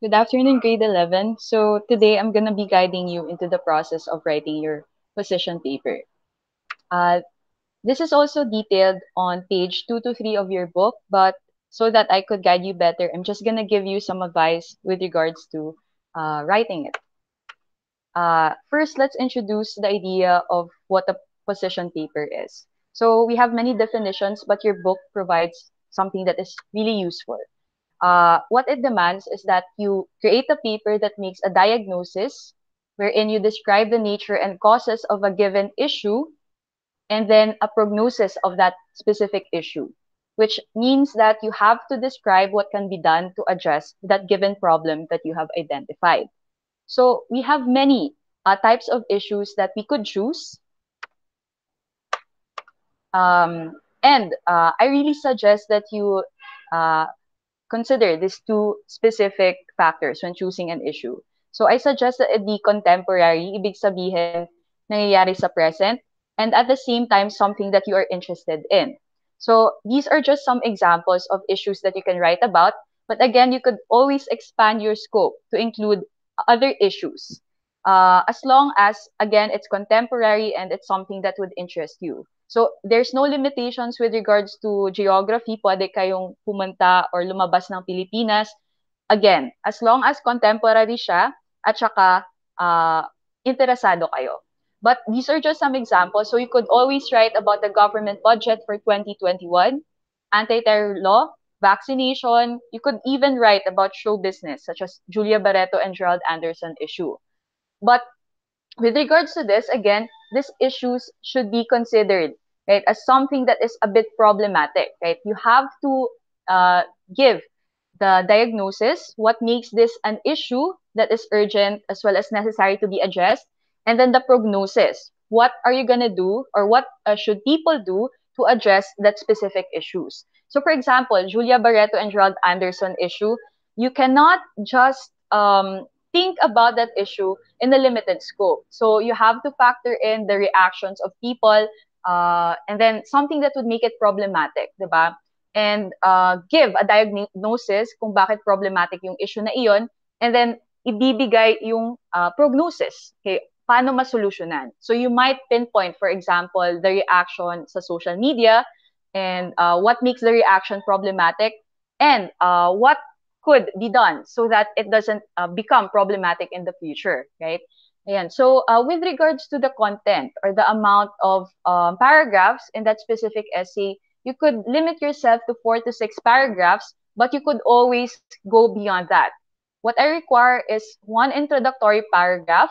Good afternoon, grade 11. So today I'm going to be guiding you into the process of writing your position paper. Uh, this is also detailed on page 2 to 3 of your book, but so that I could guide you better, I'm just going to give you some advice with regards to uh, writing it. Uh, first, let's introduce the idea of what a position paper is. So we have many definitions, but your book provides something that is really useful. Uh, what it demands is that you create a paper that makes a diagnosis wherein you describe the nature and causes of a given issue and then a prognosis of that specific issue, which means that you have to describe what can be done to address that given problem that you have identified. So we have many uh, types of issues that we could choose. Um, and uh, I really suggest that you uh, consider these two specific factors when choosing an issue. So I suggest that it be contemporary, ibig sabihin, nangyayari sa present, and at the same time, something that you are interested in. So these are just some examples of issues that you can write about. But again, you could always expand your scope to include other issues. Uh, as long as, again, it's contemporary and it's something that would interest you. So there's no limitations with regards to geography. Pwede kayong pumunta or lumabas ng Pilipinas. Again, as long as contemporary siya at saka uh, interesado kayo. But these are just some examples. So you could always write about the government budget for 2021, anti-terror law, vaccination. You could even write about show business, such as Julia Barreto and Gerald Anderson issue. But with regards to this, again, these issues should be considered right as something that is a bit problematic right? You have to uh, give the diagnosis what makes this an issue that is urgent as well as necessary to be addressed and then the prognosis. What are you going to do or what uh, should people do to address that specific issues? So for example julia barreto and gerald anderson issue you cannot just um, think about that issue in a limited scope. So you have to factor in the reactions of people, uh, and then something that would make it problematic, di ba? And uh, give a diagnosis kung bakit problematic yung issue na iyon, and then ibibigay yung uh, prognosis. Okay, paano masolusyonan? So you might pinpoint, for example, the reaction sa social media, and uh, what makes the reaction problematic, and uh, what could be done so that it doesn't uh, become problematic in the future, right? Ayan. So, uh, with regards to the content or the amount of um, paragraphs in that specific essay, you could limit yourself to four to six paragraphs, but you could always go beyond that. What I require is one introductory paragraph.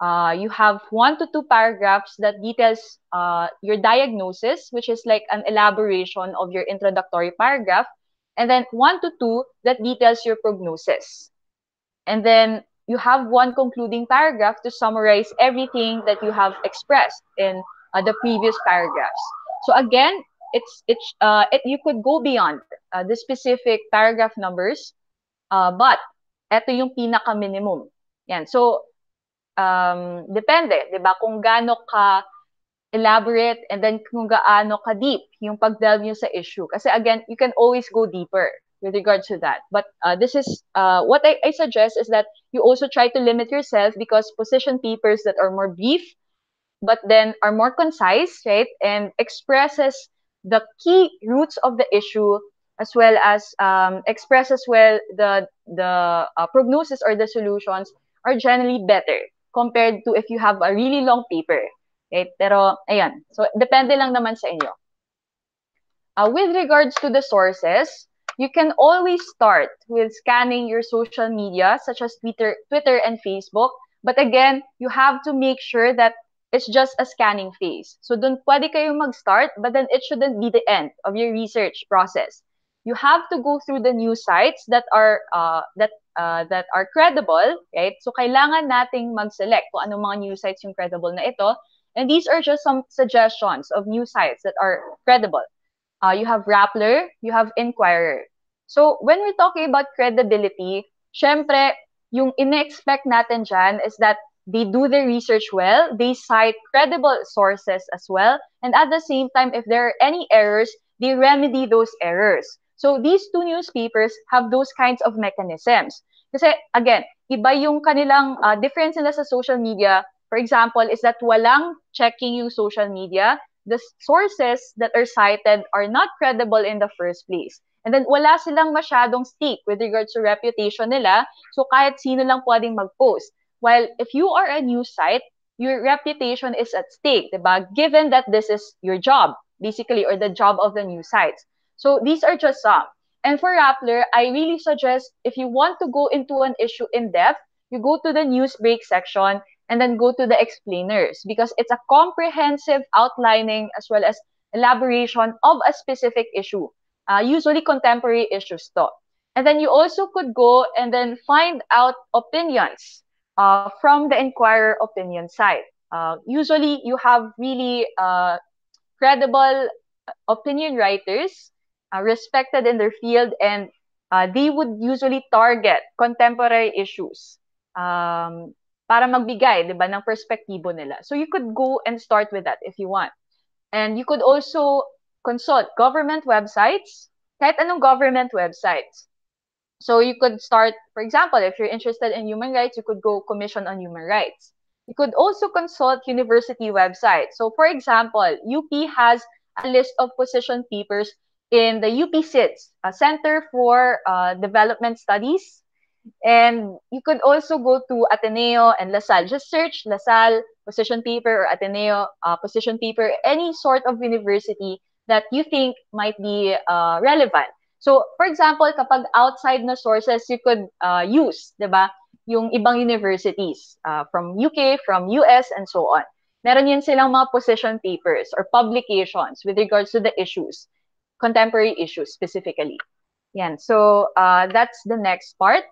Uh, you have one to two paragraphs that details uh, your diagnosis, which is like an elaboration of your introductory paragraph and then one to two that details your prognosis. And then you have one concluding paragraph to summarize everything that you have expressed in uh, the previous paragraphs. So again, it's it's uh, it, you could go beyond uh, the specific paragraph numbers, uh, but ito yung pinaka minimum. Yan. So um, depende, 'di ba? Kung gaano ka elaborate and then kung gaano ka-deep yung pag-delve nyo sa issue. Kasi again, you can always go deeper with regards to that. But uh, this is, uh, what I, I suggest is that you also try to limit yourself because position papers that are more brief, but then are more concise, right? And expresses the key roots of the issue as well as um, express as well the the uh, prognosis or the solutions are generally better compared to if you have a really long paper Okay? Pero, ayan. So, depende lang naman sa inyo. Uh, with regards to the sources, you can always start with scanning your social media, such as Twitter, Twitter and Facebook. But again, you have to make sure that it's just a scanning phase. So, dun pwede kayo mag-start, but then it shouldn't be the end of your research process. You have to go through the news sites that are uh, that uh, that are credible, right? So, kailangan nating mag-select kung anong mga news sites yung credible na ito And these are just some suggestions of news sites that are credible. Uh, you have Rappler, you have Inquirer. So when we're talking about credibility, syempre, yung ine-expect natin dyan is that they do their research well, they cite credible sources as well, and at the same time, if there are any errors, they remedy those errors. So these two newspapers have those kinds of mechanisms. Kasi again, iba yung kanilang uh, difference nila sa social media. For example, is that walang checking yung social media. The sources that are cited are not credible in the first place. And then wala silang masyadong stake with regards to reputation nila. So kahit sino lang pwedeng mag-post. While if you are a news site, your reputation is at stake, diba? Given that this is your job, basically, or the job of the news sites. So these are just some. And for Rappler, I really suggest if you want to go into an issue in depth, you go to the news break section and then go to the explainers because it's a comprehensive outlining as well as elaboration of a specific issue, uh, usually contemporary issues. Though. And then you also could go and then find out opinions uh, from the Inquirer opinion side. Uh, usually, you have really uh, credible opinion writers uh, respected in their field and uh, they would usually target contemporary issues um, para magbigay, di ba, ng perspektibo nila. So you could go and start with that if you want. And you could also consult government websites, kahit anong government websites. So you could start, for example, if you're interested in human rights, you could go Commission on Human Rights. You could also consult university websites. So for example, UP has a list of position papers in the UP CIDS, a Center for uh, Development Studies. And you could also go to Ateneo and LaSalle. Just search LaSalle position paper or Ateneo uh, position paper, any sort of university that you think might be uh, relevant. So, for example, kapag outside na sources, you could uh, use, di ba, yung ibang universities uh, from UK, from US, and so on. Meron yan silang mga position papers or publications with regards to the issues contemporary issues specifically. Yan. So uh, that's the next part.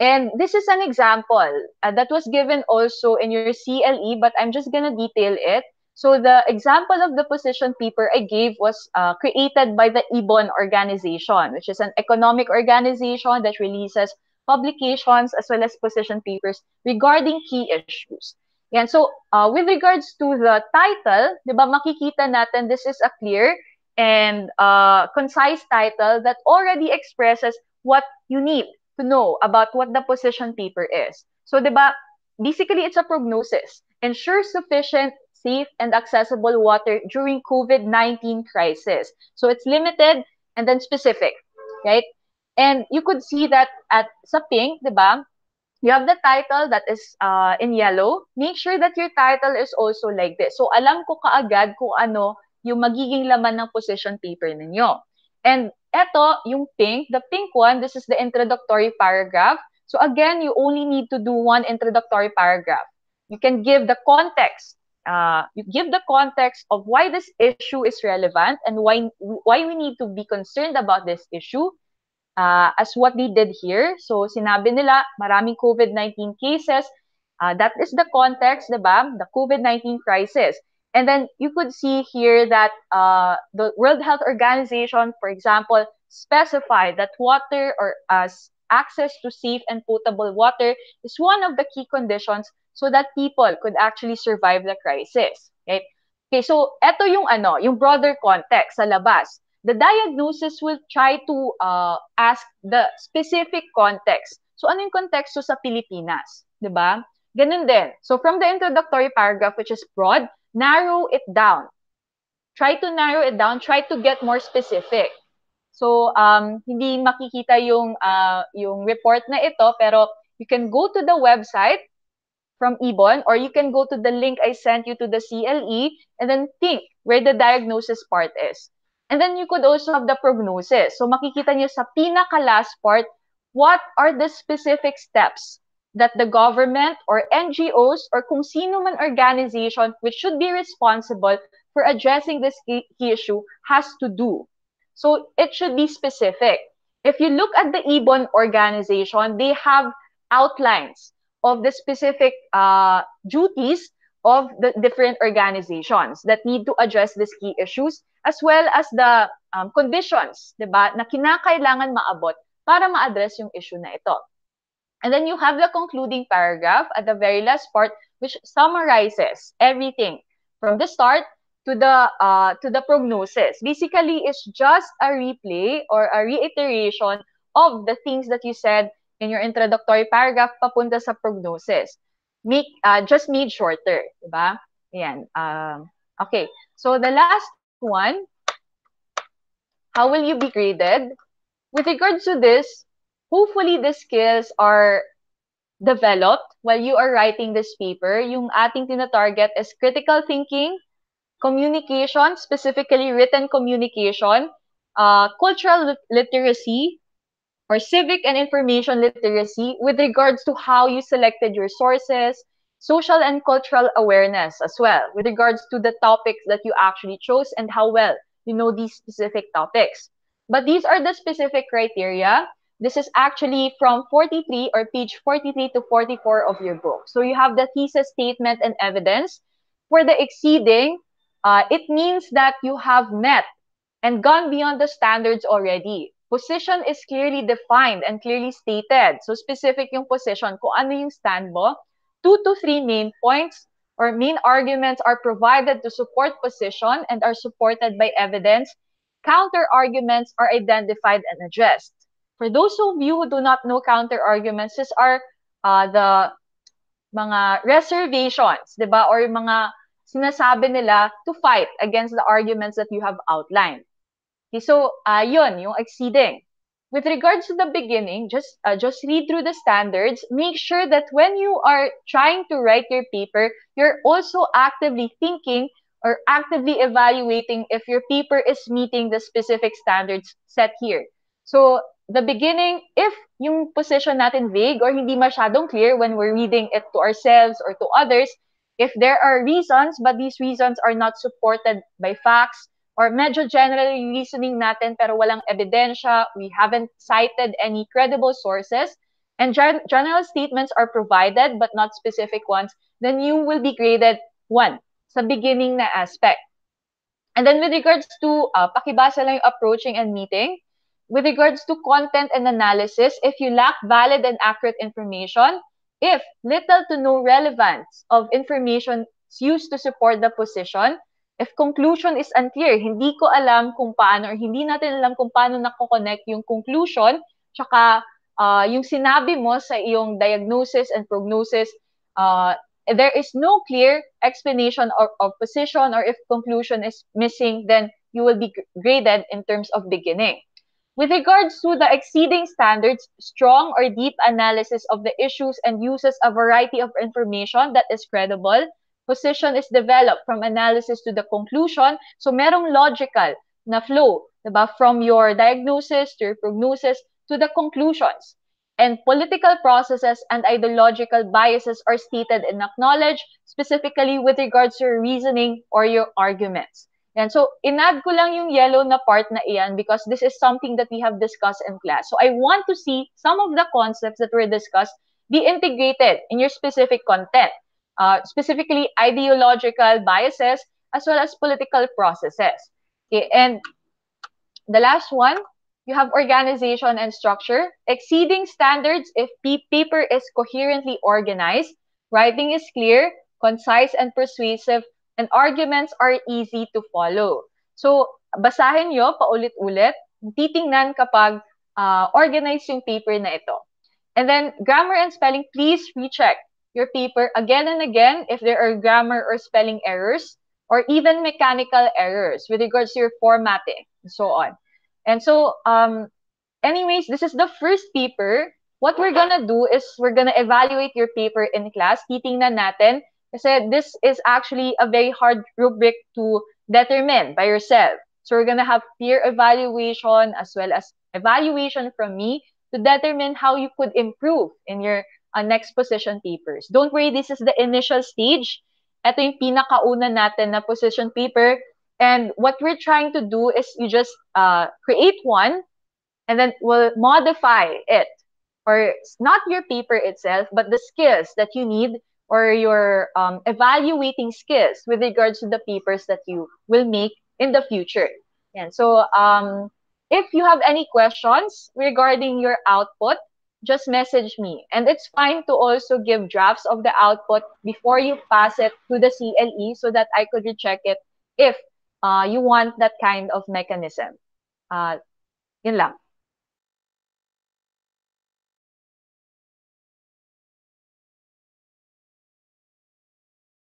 And this is an example uh, that was given also in your CLE, but I'm just going to detail it. So the example of the position paper I gave was uh, created by the IBON organization, which is an economic organization that releases publications as well as position papers regarding key issues. Yan. So uh, with regards to the title, di ba makikita natin this is a clear and uh, concise title that already expresses what you need to know about what the position paper is. So, diba, basically, it's a prognosis. Ensure sufficient, safe, and accessible water during COVID-19 crisis. So, it's limited and then specific, right? And you could see that at sa pink, diba, you have the title that is uh, in yellow. Make sure that your title is also like this. So, alam ko kaagad kung ano yung magiging laman ng position paper ninyo. And eto, yung pink, the pink one, this is the introductory paragraph. So again, you only need to do one introductory paragraph. You can give the context. Uh, you give the context of why this issue is relevant and why why we need to be concerned about this issue uh, as what they did here. So sinabi nila, maraming COVID-19 cases. Uh, that is the context, diba? The COVID-19 crisis. And then you could see here that uh, the World Health Organization, for example, specified that water or as access to safe and potable water is one of the key conditions so that people could actually survive the crisis. Okay? Okay, so ito yung ano, yung broader context sa labas. The diagnosis will try to uh, ask the specific context. So ano yung konteksto sa Pilipinas? ba? Ganun din. So from the introductory paragraph which is broad, narrow it down. Try to narrow it down. Try to get more specific. So, um, hindi makikita yung, uh, yung report na ito, pero you can go to the website from Ibon or you can go to the link I sent you to the CLE and then think where the diagnosis part is. And then you could also have the prognosis. So makikita niyo sa pinaka-last part, what are the specific steps that the government or NGOs or kung sino man organization which should be responsible for addressing this key issue has to do. So it should be specific. If you look at the Ibon organization, they have outlines of the specific uh, duties of the different organizations that need to address these key issues as well as the um, conditions, diba, na kinakailangan maabot para ma-address yung issue na ito. And then you have the concluding paragraph at the very last part, which summarizes everything from the start to the uh, to the prognosis. Basically, it's just a replay or a reiteration of the things that you said in your introductory paragraph papunta sa prognosis. Make, uh, just made shorter, di ba? Ayan. Um, okay. So the last one, how will you be graded? With regards to this, hopefully the skills are developed while you are writing this paper. Yung ating tina-target is critical thinking, communication, specifically written communication, uh, cultural literacy, or civic and information literacy with regards to how you selected your sources, social and cultural awareness as well, with regards to the topics that you actually chose and how well you know these specific topics. But these are the specific criteria. This is actually from 43 or page 43 to 44 of your book. So you have the thesis statement and evidence. For the exceeding, uh, it means that you have met and gone beyond the standards already. Position is clearly defined and clearly stated. So specific yung position, kung ano yung stand mo. Two to three main points or main arguments are provided to support position and are supported by evidence. Counter arguments are identified and addressed. For those of you who do not know counter arguments, these are uh, the mga reservations, 'di ba? Or mga sinasabi nila to fight against the arguments that you have outlined. Okay, so uh, yun, yung exceeding. With regards to the beginning, just uh, just read through the standards. Make sure that when you are trying to write your paper, you're also actively thinking or actively evaluating if your paper is meeting the specific standards set here. So, the beginning, if yung position natin vague or hindi masyadong clear when we're reading it to ourselves or to others, if there are reasons but these reasons are not supported by facts, or medyo general reasoning natin pero walang ebidensya, we haven't cited any credible sources, and gen- general statements are provided but not specific ones, then you will be graded 1 sa beginning na aspect. And then with regards to, uh, pakibasa lang yung approaching and meeting, with regards to content and analysis, if you lack valid and accurate information, if little to no relevance of information is used to support the position, if conclusion is unclear, hindi ko alam kung paano or hindi natin alam kung paano nako-connect yung conclusion tsaka uh, yung sinabi mo sa iyong diagnosis and prognosis, uh, there is no clear explanation of, of position or if conclusion is missing, then you will be graded in terms of beginning. With regards to the exceeding standards, strong or deep analysis of the issues and uses a variety of information that is credible, position is developed from analysis to the conclusion. So merong logical na flow, diba? From your diagnosis to your prognosis to the conclusions. And political processes and ideological biases are stated and acknowledged specifically with regards to your reasoning or your arguments. And so, inad ko lang yung yellow na part na iyan because this is something that we have discussed in class. So, I want to see some of the concepts that were discussed be integrated in your specific content uh, specifically ideological biases as well as political processes. Okay, and the last one, you have organization and structure, exceeding standards if paper is coherently organized, writing is clear, concise and persuasive, and arguments are easy to follow. So, basahin nyo paulit-ulit, titingnan kapag uh, organized yung paper na ito. And then, grammar and spelling, please recheck your paper again and again if there are grammar or spelling errors or even mechanical errors with regards to your formatting and so on. And so, um, anyways, this is the first paper. What we're gonna do is we're gonna evaluate your paper in class. Titingnan natin kasi this is actually a very hard rubric to determine by yourself. So we're gonna have peer evaluation as well as evaluation from me to determine how you could improve in your uh, next position papers. Don't worry, this is the initial stage. Ito yung pinakauna natin na position paper. And what we're trying to do is you just uh, create one and then we'll modify it. Or not your paper itself, but the skills that you need or your um, evaluating skills with regards to the papers that you will make in the future. And so um, if you have any questions regarding your output, just message me. And it's fine to also give drafts of the output before you pass it to the CLE so that I could recheck it if uh, you want that kind of mechanism. Uh, yun lang.